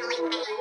family name.